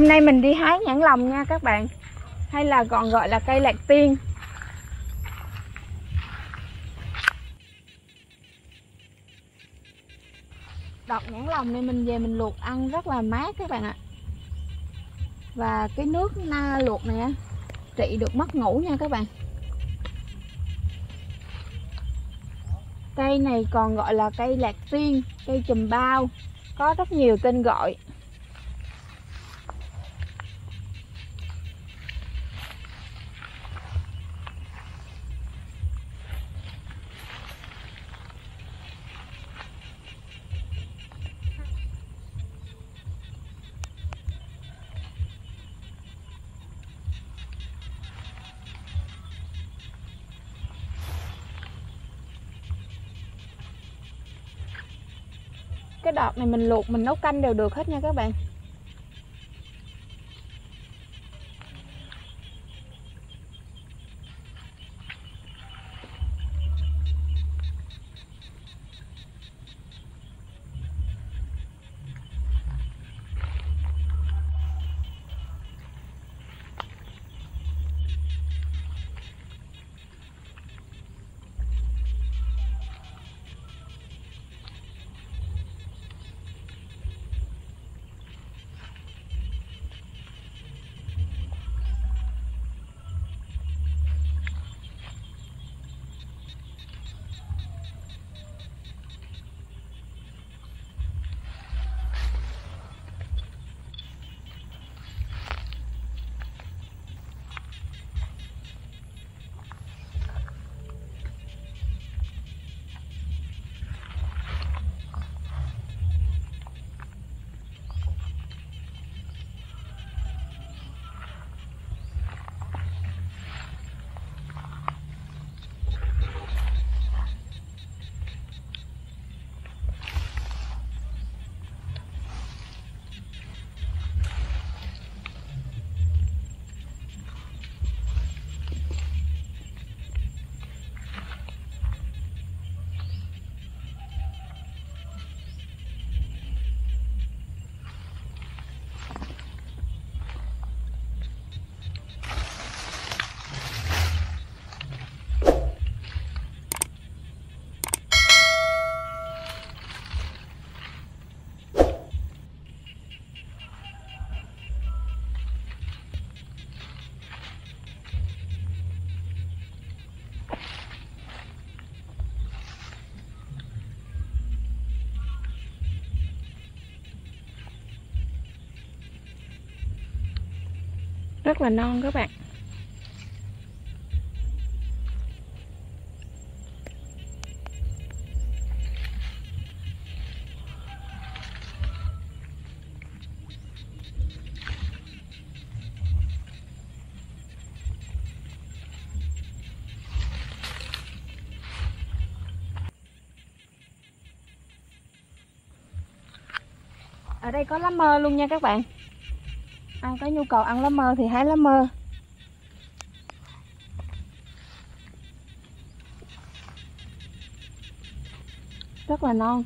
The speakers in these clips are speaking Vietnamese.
Hôm nay mình đi hái nhãn lồng nha các bạn. Hay là còn gọi là cây lạc tiên. Đọt nhãn lồng này mình về mình luộc ăn rất là mát các bạn ạ. Và cái nước na luộc này trị được mất ngủ nha các bạn. Cây này còn gọi là cây lạc tiên, cây chùm bao. Có rất nhiều tên gọi. Cái đọt này mình luộc mình nấu canh đều được hết nha các bạn. Rất là non các bạn. Ở đây có lá mơ luôn nha các bạn ai có nhu cầu ăn lá mơ thì hái lá mơ. Rất là non.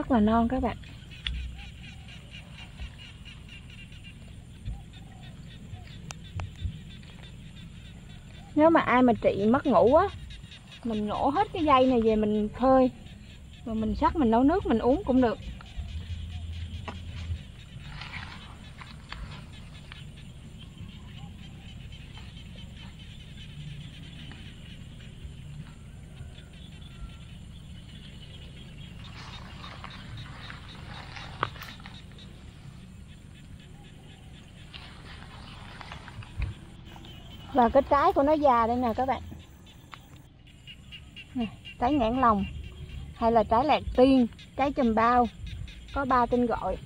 Rất là non các bạn. Nếu mà ai mà trị mất ngủ á, mình nhổ hết cái dây này về mình phơi. Rồi mình sắc mình nấu nước mình uống cũng được. Và cái trái của nó già đây nè các bạn. Nè, trái nhãn lòng hay là trái lạc tiên trái chùm bao có ba tên gọi.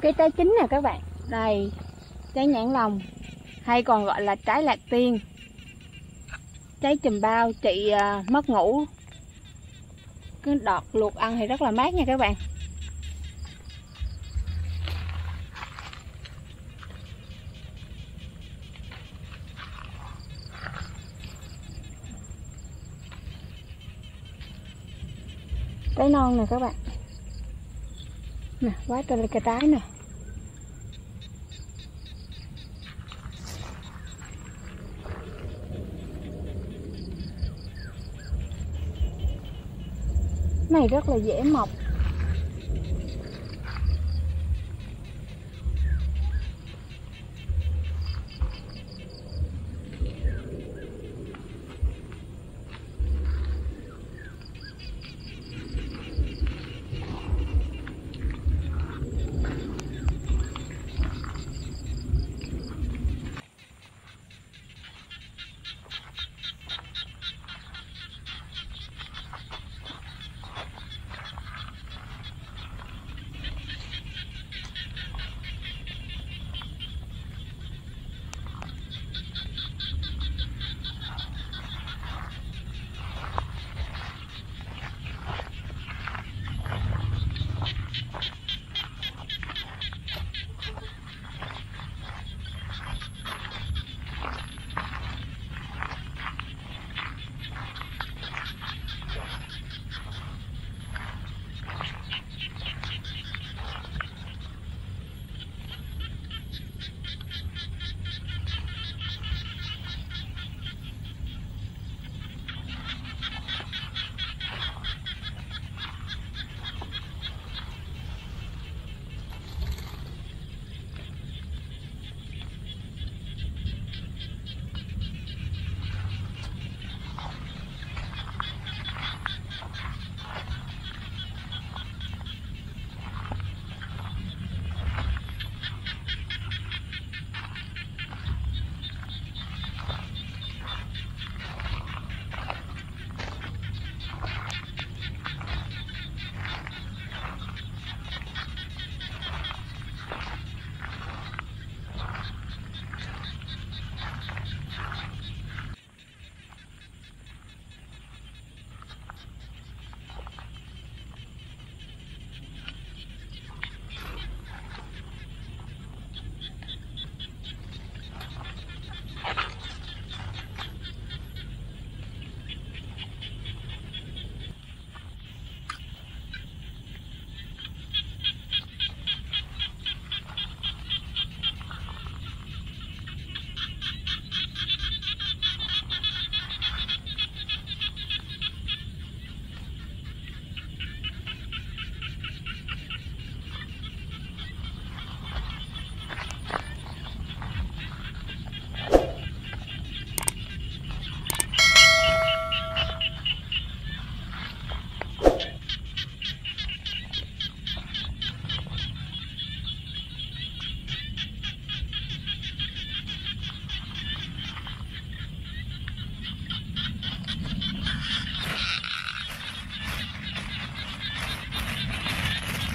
cây trái chính nè các bạn. Đây, trái nhãn lồng hay còn gọi là trái lạc tiên. Trái chùm bao, chị à, mất ngủ. Cứ đọt luộc ăn thì rất là mát nha các bạn. Trái non nè các bạn nè quá trời là cái trái nè. Này rất là dễ mọc.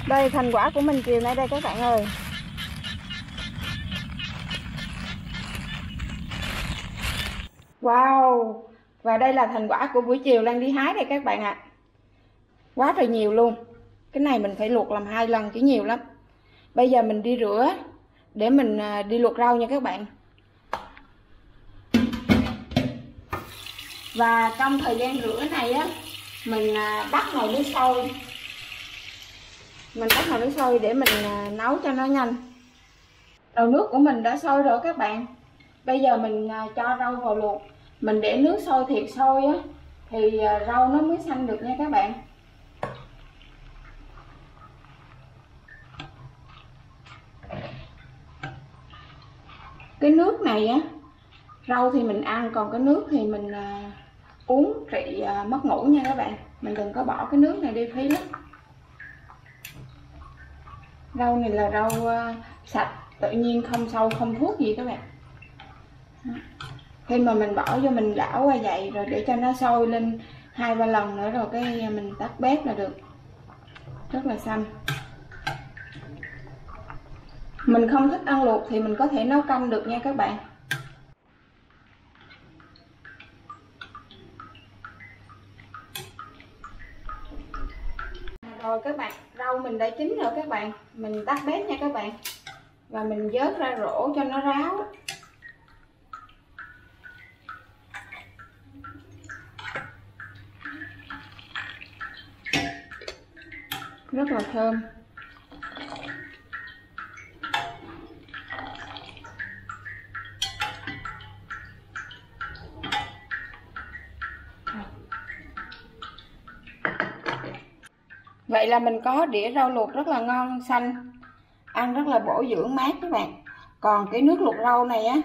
Đây, thành quả của mình chiều nay đây các bạn ơi. Wow. Và đây là thành quả của buổi chiều Lan đi hái đây các bạn ạ. À. quá trời nhiều luôn. Cái này mình phải luộc làm hai lần chứ nhiều lắm. Bây giờ mình đi rửa để mình à, đi luộc rau nha các bạn. Và trong thời gian rửa này á, mình à, bắt nồi nước sôi mình bắt nồi nước sôi để mình à, nấu cho nó nhanh. Nồi nước của mình đã sôi rồi các bạn. Bây giờ mình à, cho rau vào luộc. Mình để nước sôi thiệt sôi á, thì à, rau nó mới xanh được nha các bạn. Cái nước này á, rau thì mình ăn, còn cái nước thì mình uống trị mất ngủ nha các bạn. Mình đừng có bỏ cái nước này đi phí lắm rau này là rau uh, sạch tự nhiên không sâu không thuốc gì các bạn. Khi mà mình bỏ vô mình đảo qua vậy rồi để cho nó sôi lên hai ba lần nữa rồi cái ờ, mình tắt bếp là được. Rất là xanh. Mình không thích ăn luộc thì mình có thể nấu canh được nha các bạn. Rồi các bạn, rau mình đã chín rồi các bạn. Mình tắt bếp nha các bạn. Và mình vớt ra rổ cho nó ráo. Rất là thơm. Vậy là mình có đĩa rau luộc rất là ngon, xanh, Ăn rất là bổ dưỡng mát các bạn. Còn cái nước luộc rau này á,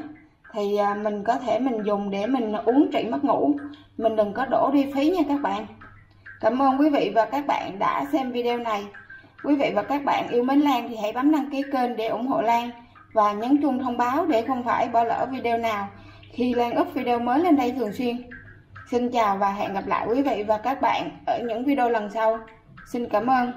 Thì à, mình có thể mình dùng để mình uống trị mất ngủ. Mình đừng có đổ đi phí nha các bạn. Cảm ơn quý vị và các bạn đã xem video này. Quý vị và các bạn yêu mến Lan thì hãy bấm đăng ký kênh để ủng hộ Lan Và nhấn chuông thông báo để không phải bỏ lỡ video nào Khi Lan up video mới lên đây thường xuyên. Xin chào và hẹn gặp lại quý vị và các bạn ở những video lần sau. Xin cảm ơn.